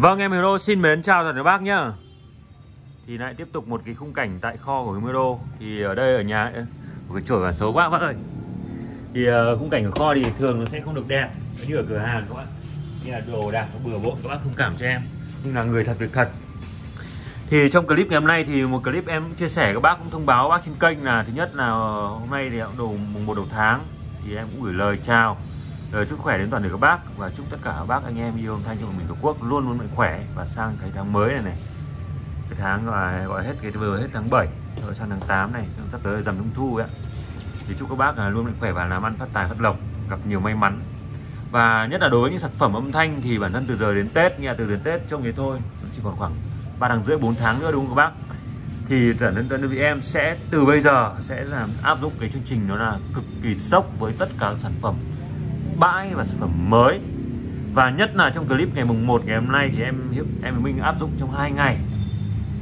Vâng em Hero xin mến chào toàn thể các bác nhá. Thì lại tiếp tục một cái khung cảnh tại kho của Hero. Thì ở đây ở nhà, Một cái chổi và xấu quá, bác ơi. Thì ờ, khung cảnh ở kho thì thường nó sẽ không được đẹp. Như ở cửa hàng các bạn Như là đồ đạc nó bừa bộn, các bác thông cảm cho em. Nhưng là người thật, việc thật. Thì trong clip ngày hôm nay thì một clip em chia sẻ, các bác cũng thông báo bác trên kênh là, thứ nhất là hôm nay thì đầu mùng 1 đầu tháng. Thì em cũng gửi lời chào lời chúc khỏe đến toàn thể các bác và chúc tất cả các bác, anh em, yêu âm thanh trong mình tổ quốc luôn luôn mạnh khỏe và sang cái tháng mới này này. Cái tháng gọi gọi hết, cái vừa hết tháng 7 rồi sang tháng 8 này sắp tới dằm trung thu ấy thì chúc các bác là luôn mạnh khỏe và làm ăn phát tài phát lộc, gặp nhiều may mắn. Và nhất là đối với những sản phẩm âm thanh thì bản thân từ giờ đến Tết, nghe từ đến Tết trông thế thôi chỉ còn khoảng ba tháng rưỡi 4 tháng nữa đúng không các bác? Thì bản thân đơn vị em sẽ từ bây giờ sẽ làm, áp dụng cái chương trình nó là cực kỳ sốc với tất cả sản phẩm bãi và sản phẩm mới. Và nhất là trong clip ngày mùng 1 ngày hôm nay thì em em minh áp dụng trong hai ngày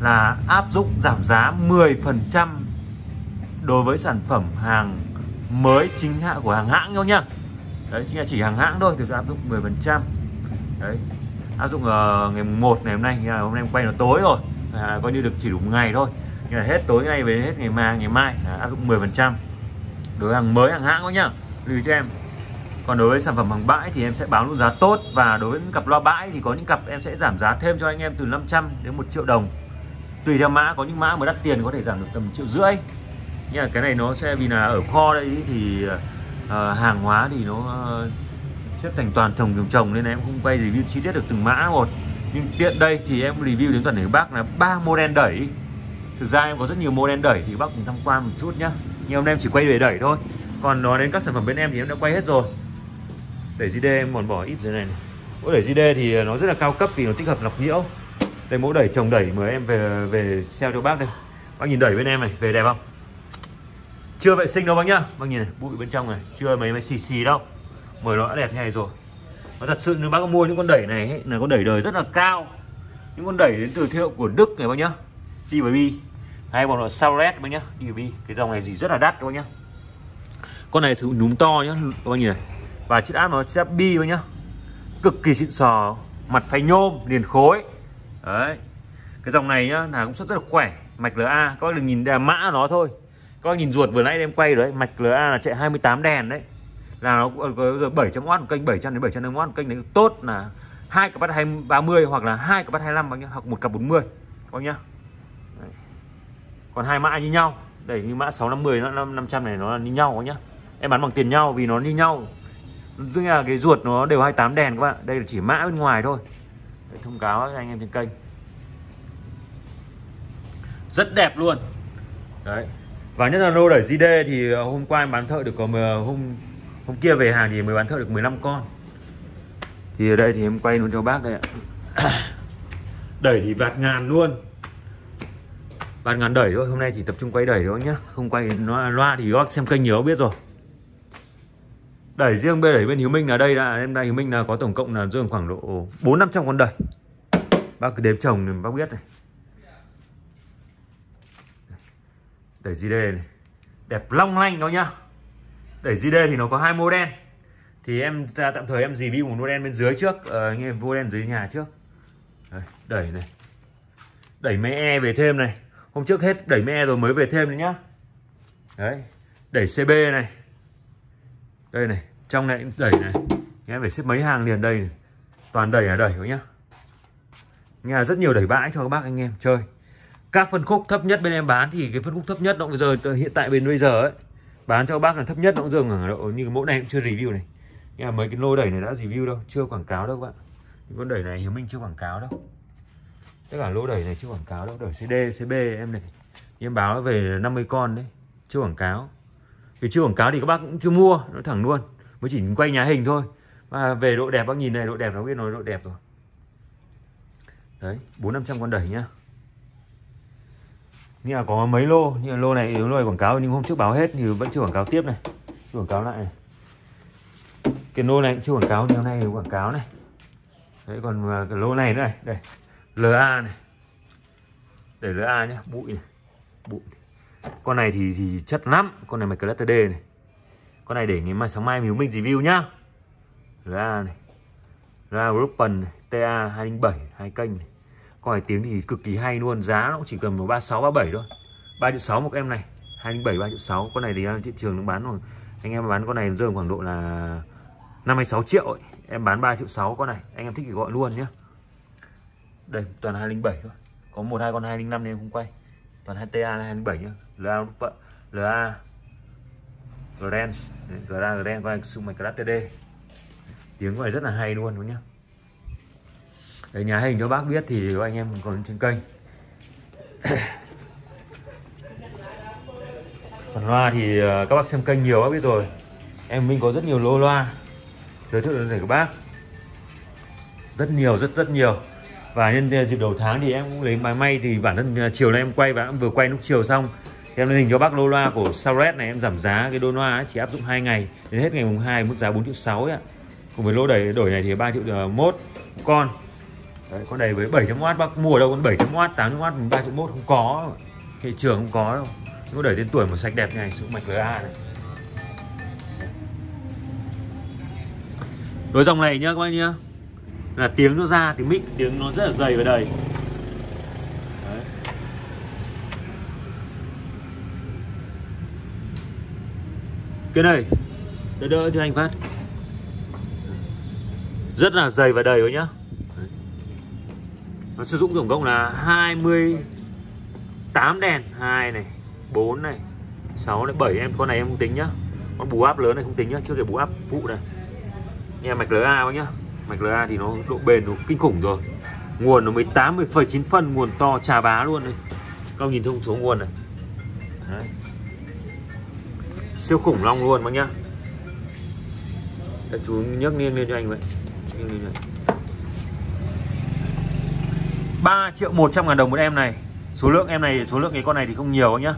là áp dụng giảm giá 10% đối với sản phẩm hàng mới chính hãng của hàng hãng nhau nhá đấy chính là chỉ hàng hãng thôi được áp dụng 10% đấy áp dụng uh, ngày mùng 1 ngày hôm nay ngày hôm nay quay nó tối rồi à, coi như được chỉ đủ một ngày thôi. Nhưng là hết tối nay về hết ngày mai ngày mai là áp dụng 10% đối với hàng mới hàng hãng thôi nhá lưu cho em còn đối với sản phẩm hàng bãi thì em sẽ báo luôn giá tốt và đối với những cặp loa bãi thì có những cặp em sẽ giảm giá thêm cho anh em từ 500 đến 1 triệu đồng. Tùy theo mã có những mã mà đắt tiền có thể giảm được tầm triệu rưỡi. Nhưng mà cái này nó sẽ vì là ở kho đây thì uh, hàng hóa thì nó uh, xếp thành toàn chồng chồng chồng nên em không quay review chi tiết được từng mã một. Nhưng tiện đây thì em review đến toàn thể bác là ba model đẩy. Thực ra em có rất nhiều model đẩy thì bác cùng tham quan một chút nhá. Nhưng hôm nay em chỉ quay về đẩy thôi. Còn nói đến các sản phẩm bên em thì em đã quay hết rồi đẩy JD em còn bỏ ít dưới này, này. mẫu đẩy JD thì nó rất là cao cấp vì nó tích hợp lọc nhiễu. Đây mẫu đẩy chồng đẩy mời em về về sale cho bác đây. Bác nhìn đẩy bên em này về đẹp không? Chưa vệ sinh đâu bác nhá. Bác nhìn này bụi bên trong này chưa mấy mấy xì xì đâu. Mời nó đã đẹp như này rồi. Và thật sự nếu bác có mua những con đẩy này ấy, là con đẩy đời rất là cao. Những con đẩy đến từ thương hiệu của Đức này bác nhá. DB hay còn là Sauret bác nhá. DB cái dòng này gì rất là đắt bác nhá. Con này sử dụng núm to nhá. Bác nhìn này và chiếc áp nó, chiếc áp bi thôi nhá. Cực kỳ xịn sò, mặt phay nhôm, liền khối. Đấy. Cái dòng này nhá, là cũng rất rất là khỏe. Mạch LA các bác đừng nhìn đèn mã nó thôi. Các bác nhìn ruột vừa nãy em quay rồi đấy, mạch LA là chạy 28 đèn đấy. Là nó có 700 w kênh 700 đến 750 w kênh đấy, tốt là hai cặp bắt 30 hoặc là hai cặp bắt 25 bác nhá, hoặc một cặp 40 bác nhá. Đấy. còn hai mã như nhau. Đây, như mã 650 nó 500 này nó là như nhau bác nhá. Em bán bằng tiền nhau vì nó như nhau tức là cái ruột nó đều 28 đèn các bạn. Đây là chỉ mã bên ngoài thôi. Để thông cáo các anh em trên kênh. Rất đẹp luôn. Đấy. Và nhất là lô đẩy JD thì ờ, hôm qua em bán thợ được có ờ, hôm hôm kia về hàng thì mới bán thợ được 15 con. Thì ở đây thì em quay luôn cho bác đây ạ. Đẩy thì vạt ngàn luôn. Vạt ngàn đẩy thôi, hôm nay chỉ tập trung quay đẩy thôi nhá. Không quay nó loa thì bác xem kênh nhớ biết rồi đẩy riêng bên đẩy bên Hiếu Minh là đây là em đây Hiếu Minh là có tổng cộng là dương khoảng độ bốn năm trăm con đẩy. Bác cứ đếm chồng thì bác biết này. Đẩy JD này. Đẹp long lanh đó nhá. Đẩy JD thì nó có hai model thì em ra tạm thời em review một model bên dưới trước uh, nghe model dưới nhà trước. Đây, đẩy này. Đẩy máy e về thêm này. Hôm trước hết đẩy máy e rồi mới về thêm đấy nhá. Đấy đẩy CB này đây này, trong này đẩy này. Em phải xếp mấy hàng liền đây này. toàn đẩy là đẩy thôi nhá. Nhà rất nhiều đẩy bãi cho các bác anh em, chơi. Các phân khúc thấp nhất bên em bán thì cái phân khúc thấp nhất động bây giờ hiện tại bên bây giờ ấy, bán cho các bác là thấp nhất động dừng ở độ như mẫu này cũng chưa review này. Nghe mấy cái lô đẩy này đã review đâu, chưa quảng cáo đâu các bạn. Những con đẩy này hiếu minh chưa quảng cáo đâu. Tất cả lô đẩy này chưa quảng cáo đâu. Đẩy cd cb em này. Em báo về 50 con đấy, chưa quảng cáo vì chưa quảng cáo thì các bác cũng chưa mua nó thẳng luôn. Mới chỉ quay nhà hình thôi. Mà về độ đẹp, bác nhìn này, độ đẹp nó biết nói độ đẹp rồi. Đấy, bốn năm trăm con đẩy nhá. Như là có mấy lô như là lô này lô này quảng cáo, nhưng hôm trước báo hết thì vẫn chưa quảng cáo tiếp này. Chưa quảng cáo lại này. Cái lô này cũng chưa quảng cáo thì hôm nay quảng cáo này. Đấy, còn à, cái lô này nữa này. Đây LA này. Để LA nhá, bụi này. Bụi con này thì thì chất lắm. Con này mày mạch D này. Con này để ngày mai sáng mai mình mình review nhá. Ra này. Ra European này TA 207 hai kênh này. con này tiếng thì cực kỳ hay luôn, giá nó cũng chỉ cần một 36 37 thôi. 3 triệu 6 một em này 207 3 triệu 6 con này thì à, thị trường nó bán rồi. Anh em bán con này rơi khoảng độ là 56 triệu ấy. em bán 3 triệu 6 con này. Anh em thích thì gọi luôn nhé đây, toàn 207 thôi. Có một, hai con 205 nên em không quay toàn 2 TA 207 nhá. LA LA Grand. Grand Grand con này sung mạch TD tiếng của rất là hay luôn đúng nhá. Để nhà hình cho bác biết thì anh em còn trên kênh. Phần loa thì ờ, các bác xem kênh nhiều bác biết rồi. Em mình có rất nhiều lô loa. Giới thiệu đến các bác. Rất nhiều, rất rất nhiều. Và nhân dịp đầu tháng thì em cũng lấy máy may Thì bản thân à, chiều nay em quay và em vừa quay lúc chiều xong. Thì Em lên hình cho bác lô loa của Sauret này Em giảm giá cái đô loa chỉ áp dụng 2 ngày. Đến hết ngày mùng 2 mức giá 4 triệu 6 ấy ạ. Cùng với lô đẩy đổi này thì 3 triệu à, mốt con Đấy, con này với 700W bác mua ở đâu con 700W 800W 3 triệu mốt không có. Thị trường không có đâu. Nó đẩy tên tuổi một sạch đẹp này xuống mạch LA này. Đối dòng này nhá các bác nhá là tiếng nó ra thì mic tiếng nó rất là dày và đầy. Đấy. cái này, đỡ đỡ cho anh phát. Rất là dày và đầy rồi nhá. Nó sử dụng tổng cộng là 28 đèn, hai này 4 này 6 này 7 em, con này em không tính nhá. Con bù áp lớn này không tính nhá, chưa kể bù áp phụ này. Nghe mạch LA bác nhá mạch LA thì nó độ bền nó kinh khủng rồi. Nguồn nó 18 10,9 phân nguồn to trà bá luôn đấy. Các ông nhìn thông số nguồn này. Đấy. siêu khủng long luôn bác nhá. Để chú nhấc nghiêng lên cho anh vậy. Nghiêng lên này 3 triệu 100 ngàn đồng một em này. Số lượng em này, số lượng cái con này thì không nhiều nhá.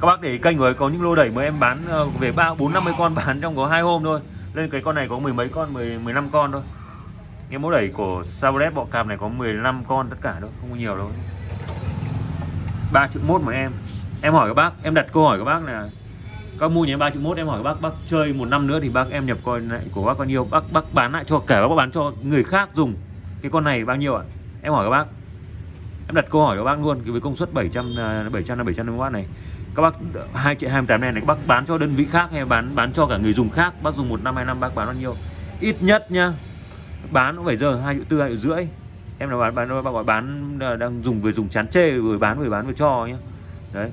Các bác để ý kênh với có những lô đẩy mà em bán ờ, về 3, 4, 50 con bán trong có hai hôm thôi. Nên cái con này có mười mấy con, 10, 15 con thôi. Cái mẫu đẩy của Sauret bọ cạp này có 15 con tất cả đâu, không có nhiều đâu. 3 triệu mốt một em. Em hỏi các bác, em đặt câu hỏi các bác là các mua nhà 3 triệu mốt em hỏi các bác bác chơi một năm nữa thì bác em nhập coi lại của bác bao nhiêu? Bác bác bán lại cho cả bác bán cho người khác dùng cái con này bao nhiêu ạ? Em hỏi các bác. Em đặt câu hỏi các bác luôn với công suất 700 700 à, là 750W này. Các bác 2 triệu 28 này này các bác bán cho đơn vị khác hay bán bán cho cả người dùng khác? Bác dùng một năm hai năm bác bán bao nhiêu? Ít nhất nhá bán cũng phải giờ hai triệu tư hai triệu rưỡi. Em là bán bán bác gọi bán đang dùng vừa dùng chán chê vừa bán vừa bán vừa cho nhá. Đấy.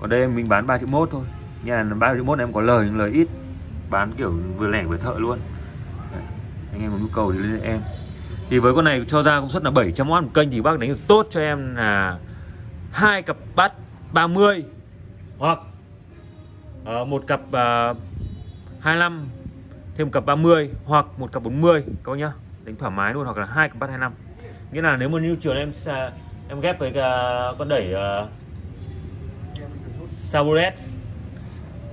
Còn đây mình bán 3 triệu mốt thôi. Nhà ba triệu mốt em có lời lời ít. Bán kiểu vừa lẻ vừa thợ luôn. Đấy. anh em có nhu cầu thì lên em. Thì với con này cho ra công suất là 700W một kênh thì bác đánh được tốt cho em là hai cặp bát 30 hoặc uh, một cặp ờ, uh, 25 thêm một cặp 30 hoặc một cặp 40 các bác nhá. Đánh thoải mái luôn hoặc là hai cặp bát 25 nghĩa là nếu mà như trường em em ghép với à, con đẩy uh,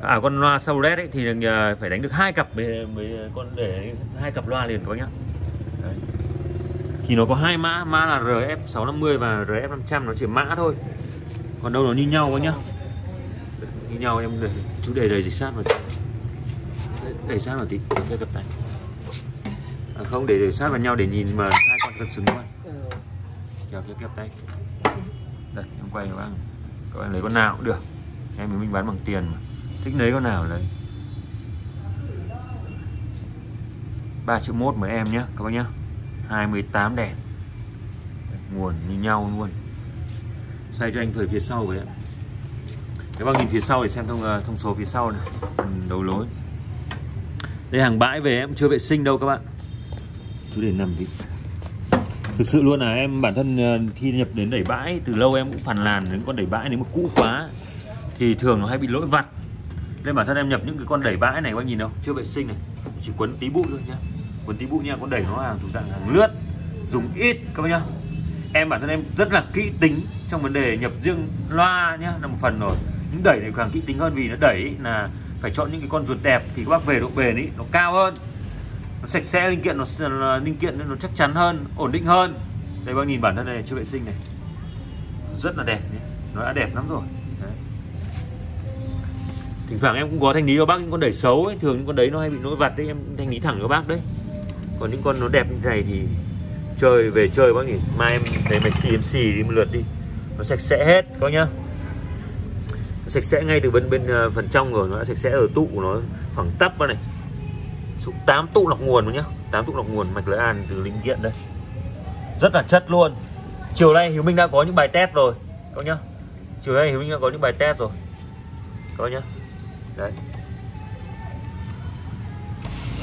à con loa Saburet ấy thì uh, phải đánh được hai cặp với, với con để hai cặp loa liền các bác nhá. Đấy. Thì nó có hai mã mã là RF 650 và RF 500 nó chỉ mã thôi. Còn đâu nó như nhau quá nhá. Như nhau em để chú để đầy dịch sát vào để sát vào tí cái cặp này. À, không để để sát vào nhau để nhìn mà hai con cân xứng quá kéo cái kẹp tay. Đây em quay các bạn các bạn lấy con nào cũng được. Em mình bán bằng tiền mà. Thích lấy con nào lấy. 3 triệu mốt với em nhé các bác nhé 28 đèn. Nguồn như nhau luôn. Xoay cho anh thời phía sau vậy ạ các bác nhìn phía sau để xem thông ờ, thông số phía sau này đầu lối đây, hàng bãi về em chưa vệ sinh đâu các bạn. Chú để nằm đi. Thực sự luôn là em, bản thân ờ, khi nhập đến đẩy bãi, từ lâu em cũng phàn làn những con đẩy bãi nếu mà cũ quá, thì thường nó hay bị lỗi vặt. Nên bản thân em nhập những cái con đẩy bãi này, các bạn nhìn đâu chưa vệ sinh này. Chỉ quấn tí bụi thôi nhá. Quấn tí bụi nha, con đẩy nó hàng thuộc dạng hàng lướt, dùng ít, các bác nhá. Em, bản thân em rất là kỹ tính trong vấn đề nhập riêng loa nhá, là một phần rồi. Những đẩy này càng kỹ tính hơn vì nó đẩy là phải chọn những cái con ruột đẹp thì các bác về độ bền ấy nó cao hơn. Nó sạch sẽ, linh kiện nó linh kiện nó chắc chắn hơn, ổn định hơn. Đây, bác nhìn bản thân này chưa vệ sinh này. Rất là đẹp nhé. nó đã đẹp lắm rồi. Đấy. thỉnh thoảng em cũng có thanh lý cho bác những con đẩy xấu ấy, thường những con đấy nó hay bị nỗi vặt đấy, em thanh lý thẳng cho bác đấy. Còn những con nó đẹp như này thì chơi, về chơi bác nhỉ. Mai em để mày xì em xì đi một lượt đi. Nó sạch sẽ hết các nhá sạch sẽ ngay từ bên bên ờ, phần trong rồi, nó đã sạch sẽ ở tụ của nó phẳng tắp vào này. Số 8 tụ lọc nguồn nhá 8 tụ lọc nguồn mạch lưỡi an từ linh kiện đây. Rất là chất luôn. Chiều nay Hiếu Minh đã có những bài test rồi, các nhá. Chiều nay Hiếu Minh đã có những bài test rồi, các nhá. Đấy.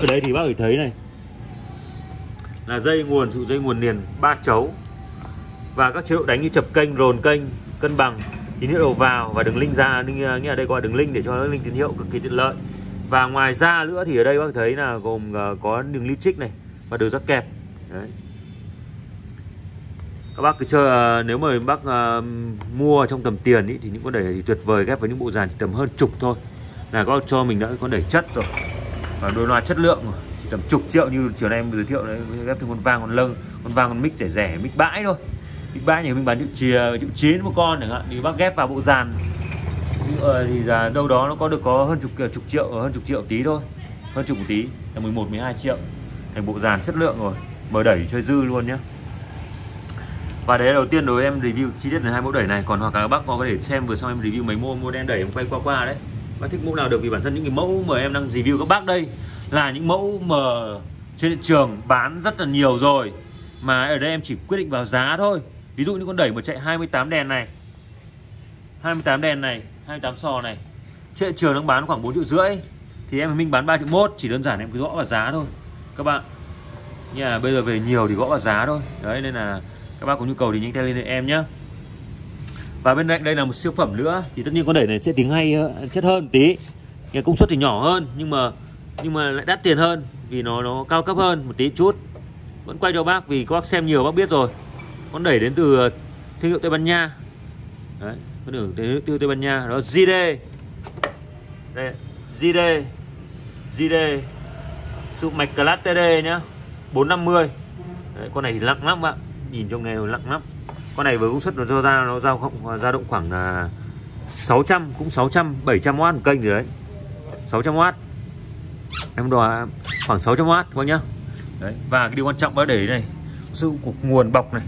Ở đây thì bác phải thấy này, là dây nguồn trụ dây nguồn liền ba chấu. Và các chế độ đánh như chập kênh, rồn kênh, cân bằng tín hiệu đầu vào và đường link ra à, nghĩa là đây gọi đường link để cho nó link tín hiệu cực kỳ tiện lợi. Và ngoài ra nữa thì ở đây bác thấy là gồm à, có đường lưu trích này và đường rắc kẹp. Đấy. Các bác cứ chờ à, nếu mà bác uh, mua trong tầm tiền ý, thì những con đẩy này thì tuyệt vời ghép với những bộ dàn chỉ tầm hơn chục thôi. Là có cho mình đã có đẩy chất rồi. Và đôi loa chất lượng rồi. Chỉ tầm chục triệu như chiều nay em giới thiệu đấy ghép thêm con vang con lâng con vang con mic rẻ rẻ mic bãi thôi mic bãi thì mình bán triệu chìa triệu chín một con chẳng hạn, thì bác ghép vào bộ dàn. Ờ, thì là đâu đó nó có được có hơn chục ờ, chục triệu ờ, hơn chục triệu tí thôi, hơn chục một tí, là 11 12 triệu. Thành bộ dàn chất lượng rồi mở đẩy chơi dư luôn nhé và đấy đầu tiên đối em review chi tiết là hai mẫu đẩy này. Còn hoặc là các bác có thể xem vừa xong em review mấy mẫu model đẩy em quay qua qua đấy. Bác thích mẫu nào được vì bản thân những cái mẫu mà em đang review các bác đây là những mẫu mà trên thị trường bán rất là nhiều rồi. Mà ở đây em chỉ quyết định vào giá thôi ví dụ như con đẩy mà chạy 28 đèn này 28 đèn này 28 sò này trên trường đang bán khoảng 4 triệu rưỡi, thì em mình bán 3 triệu mốt, chỉ đơn giản em cứ gõ vào giá thôi. Các bạn, nhà bây giờ về nhiều thì gõ vào giá thôi. Đấy, nên là các bác có nhu cầu thì nhanh tay lên em nhé và bên cạnh đây là một siêu phẩm nữa, thì tất nhiên con đẩy này sẽ tiếng hay ờ, chất hơn tí. Cái công suất thì nhỏ hơn, nhưng mà nhưng mà lại đắt tiền hơn, vì nó nó cao cấp hơn một tí chút. Vẫn quay cho bác vì các bác xem nhiều, bác biết rồi con đẩy đến từ ờ, thương hiệu Tây Ban Nha. Đấy con đẩy đến từ Tây Ban Nha đó JD đây JD JD trụ mạch class TD nhá 450 đấy, con này thì nặng lắm bạn nhìn trong này nặng lắm. Con này với công suất nó cho ra nó dao không dao động khoảng là 600 cũng 600 700W một kênh rồi đấy. 600W em đòi khoảng 600W coi nhá. Đấy và cái điều quan trọng đó để này sự cục nguồn bọc này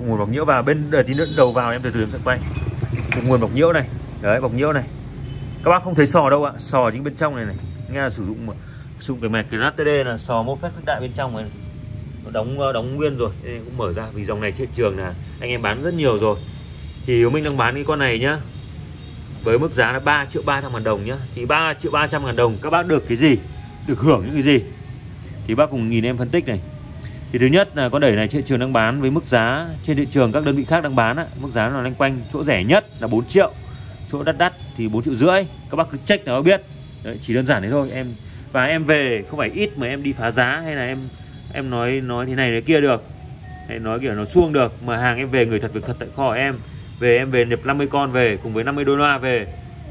cùng nguồn bọc nhiễu vào. Bên đợi tí nữa đầu vào em từ từ em sẽ quay. Cùng nguồn bọc nhiễu này. Đấy, bọc nhiễu này. Các bác không thấy sò đâu ạ. Sò chính bên trong này này. Nghe là sử dụng sử dụng cái mạch cái LTD là sò mô phép khuếch đại bên trong này. Nó đóng ờ, đóng nguyên rồi. Nên cũng mở ra. Vì dòng này trên trường là anh em bán rất nhiều rồi. Thì Hiếu Minh đang bán cái con này nhá. Với mức giá là 3 triệu 300 ngàn đồng nhá. Thì 3 triệu 300 ngàn đồng, các bác được cái gì? Được hưởng những cái gì? Thì bác cùng nhìn em phân tích này thì thứ nhất là con đẩy này trên trường đang bán với mức giá trên thị trường các đơn vị khác đang bán á, mức giá là loanh quanh chỗ rẻ nhất là 4 triệu chỗ đắt đắt thì 4 triệu rưỡi. Các bác cứ check là biết. Đấy, chỉ đơn giản thế thôi. Em và em về không phải ít mà em đi phá giá hay là em em nói nói thế này thế kia được. Hay nói kiểu nó xuông được. Mà hàng em về người thật việc thật tại kho em. Về em về nhập 50 con về cùng với 50 đô la về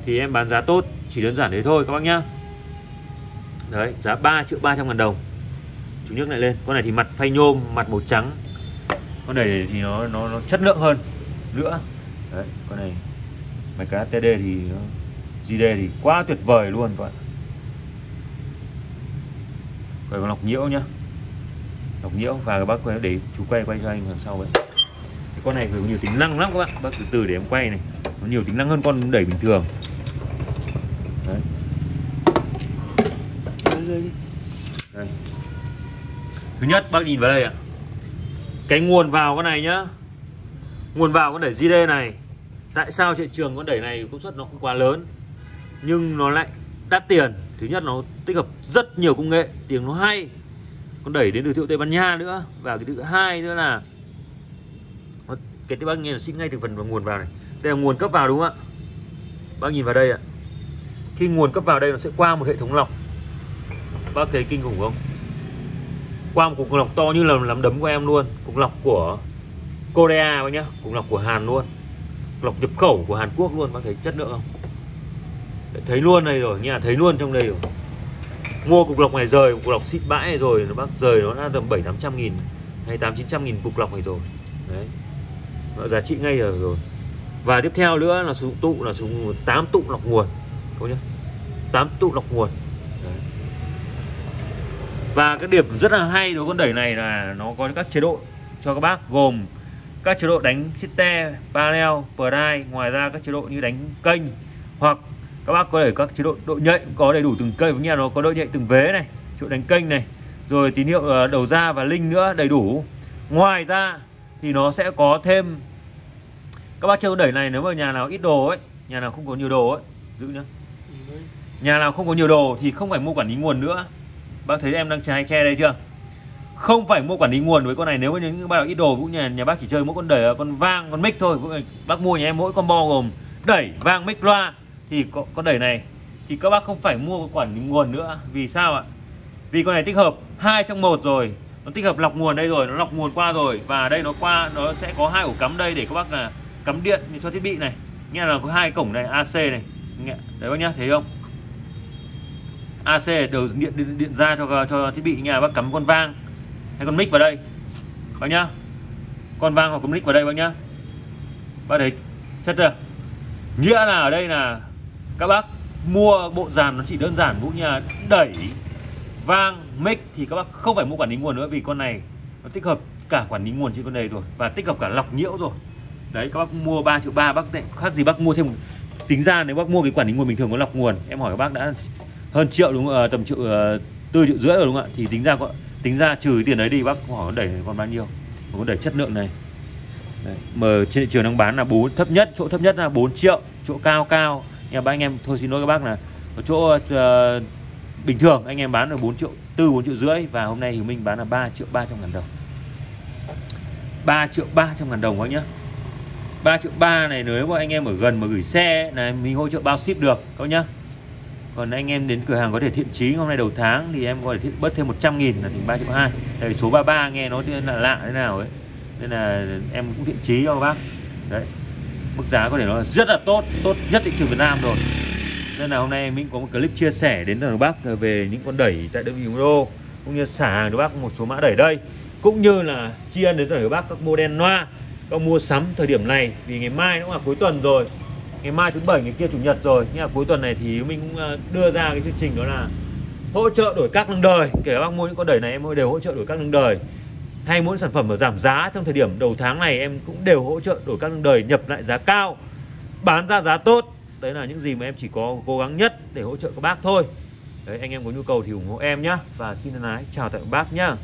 thì em bán giá tốt. Chỉ đơn giản thế thôi các bác nhá. Đấy giá 3 triệu 300 ngàn đồng chúng nhấc lại lên. Con này thì mặt phay nhôm mặt màu trắng. Con này thì nó nó, nó chất lượng hơn nữa. Đấy con này mấy cái TD thì nó, GD thì quá tuyệt vời luôn các bạn. Rồi con lọc nhiễu nhá. Lọc nhiễu và bác quay để chú quay quay cho anh đằng sau vậy. Cái con này có nhiều tính năng lắm các bạn. Bác từ từ để em quay này. Nó nhiều tính năng hơn con đẩy bình thường. Đấy. Đây thứ nhất, bác nhìn vào đây ạ. Cái nguồn vào con này nhá. Nguồn vào con đẩy JD này. Tại sao thị trường con đẩy này công suất nó không quá lớn? Nhưng nó lại đắt tiền. Thứ nhất, nó tích hợp rất nhiều công nghệ. Tiếng nó hay. Con đẩy đến từ thiệu Tây Ban Nha nữa. Và cái thứ hai nữa là cái thứ bác nghe là xin ngay từ phần vào nguồn vào này. Đây là nguồn cấp vào đúng không ạ? Bác nhìn vào đây ạ. Khi nguồn cấp vào đây, nó sẽ qua một hệ thống lọc. Bác thấy kinh khủng không? Qua một cục lọc to như là làm đấm của em luôn. Cục lọc của Korea bác nhá. Cục lọc của Hàn luôn. Lọc nhập khẩu của Hàn Quốc luôn, bác thấy chất lượng không? Thấy luôn này rồi, nhà thấy luôn trong đây rồi. Mua cục lọc này rời cục lọc xịt bãi này rồi nó bác rời nó đã tầm bảy tám trăm nghìn hay tám chín trăm nghìn cục lọc này rồi. Đấy. Nó giá trị ngay rồi rồi. Và tiếp theo nữa là sử dụng tụ, là sử dụng 8 tụ lọc nguồn không nhá. 8 tụ lọc nguồn và cái điểm rất là hay đối với con đẩy này là nó có các chế độ cho các bác gồm các chế độ đánh sitte, parallel, pride ngoài ra các chế độ như đánh kênh hoặc các bác có thể các chế độ độ nhạy có đầy đủ từng cây với nhà nó có độ nhạy từng vế này chỗ đánh kênh này rồi tín hiệu ờ, đầu ra và linh nữa đầy đủ. Ngoài ra thì nó sẽ có thêm các bác chơi con đẩy này nếu mà nhà nào ít đồ ấy nhà nào không có nhiều đồ ấy giữ nhá. Nhà nào không có nhiều đồ thì không phải mua quản lý nguồn nữa bác thấy em đang trái che đây chưa? Không phải mua quản lý nguồn với con này, nếu như những bác nào ít đồ cũng nhà nhà bác chỉ chơi mỗi con đẩy con vang, con mic thôi bác mua nhà em mỗi combo gồm đẩy, vang, mic, loa, thì có con đẩy này. Thì các bác không phải mua quản lý nguồn nữa. Vì sao ạ? Vì con này tích hợp hai trong một rồi. Nó tích hợp lọc nguồn đây rồi, nó lọc nguồn qua rồi. Và đây nó qua, nó sẽ có hai ổ cắm đây để các bác là cắm điện cho thiết bị này. Nghe là có hai cổng này AC này. Đấy bác nhá, thấy không? AC đều điện, điện điện ra cho cho thiết bị nhà bác cắm con vang. Hay con mic vào đây bác nhá. Con vang hoặc con mic vào đây bác nhá. Bác thấy chất chưa nghĩa là ở đây là các bác mua bộ dàn nó chỉ đơn giản vũ nhà đẩy vang mic thì các bác không phải mua quản lý nguồn nữa vì con này nó tích hợp cả quản lý nguồn trên con này rồi và tích hợp cả lọc nhiễu rồi. Đấy các bác mua 3 triệu ba bác khác gì bác mua thêm tính ra nếu bác mua cái quản lý nguồn bình thường có lọc nguồn em hỏi các bác đã hơn triệu đúng không? À, tầm triệu uh, tư triệu rưỡi rồi đúng không ạ? Thì tính ra có tính ra trừ tiền đấy đi bác hỏi đẩy còn bao nhiêu? Còn đẩy chất lượng này. Đấy. mà trên thị trường đang bán là bốn thấp nhất chỗ thấp nhất là 4 triệu chỗ cao cao. Nhà ba anh em thôi xin lỗi các bác là ở chỗ uh, bình thường anh em bán là 4 triệu tư bốn triệu rưỡi và hôm nay thì mình bán là 3 triệu 300 ngàn đồng. 3 triệu 300 ngàn đồng anh nhá. 3 triệu 3 này nếu mà anh em ở gần mà gửi xe này mình hỗ trợ bao ship được các nhá còn anh em đến cửa hàng có thể thiện chí, hôm nay đầu tháng thì em có thể bớt thêm 100 nghìn là thành 3 triệu 2 tại số 33 nghe nó là lạ thế nào ấy. Nên là em cũng thiện chí cho các bác. Đấy. Mức giá có thể nói rất là tốt tốt nhất thị trường Việt Nam rồi. Nên là hôm nay mình có một clip chia sẻ đến từ bác về những con đẩy tại đơn vị đô, cũng như xả hàng cho bác một số mã đẩy đây. Cũng như là chia đến từ bác các model noa. Các mua sắm thời điểm này, vì ngày mai cũng là cuối tuần rồi ngày mai thứ bảy, ngày kia, chủ nhật rồi. Nhưng mà cuối tuần này thì mình cũng đưa ra cái chương trình đó là hỗ trợ đổi các nâng đời. Kể các bác mua những con đẩy này, em đều hỗ trợ đổi các nâng đời. Hay muốn sản phẩm ở giảm giá trong thời điểm đầu tháng này, em cũng đều hỗ trợ đổi các nâng đời, nhập lại giá cao, bán ra giá tốt. Đấy là những gì mà em chỉ có cố gắng nhất để hỗ trợ các bác thôi. Đấy, anh em có nhu cầu thì ủng hộ em nhé và xin thân ái, chào tạm bác nhá.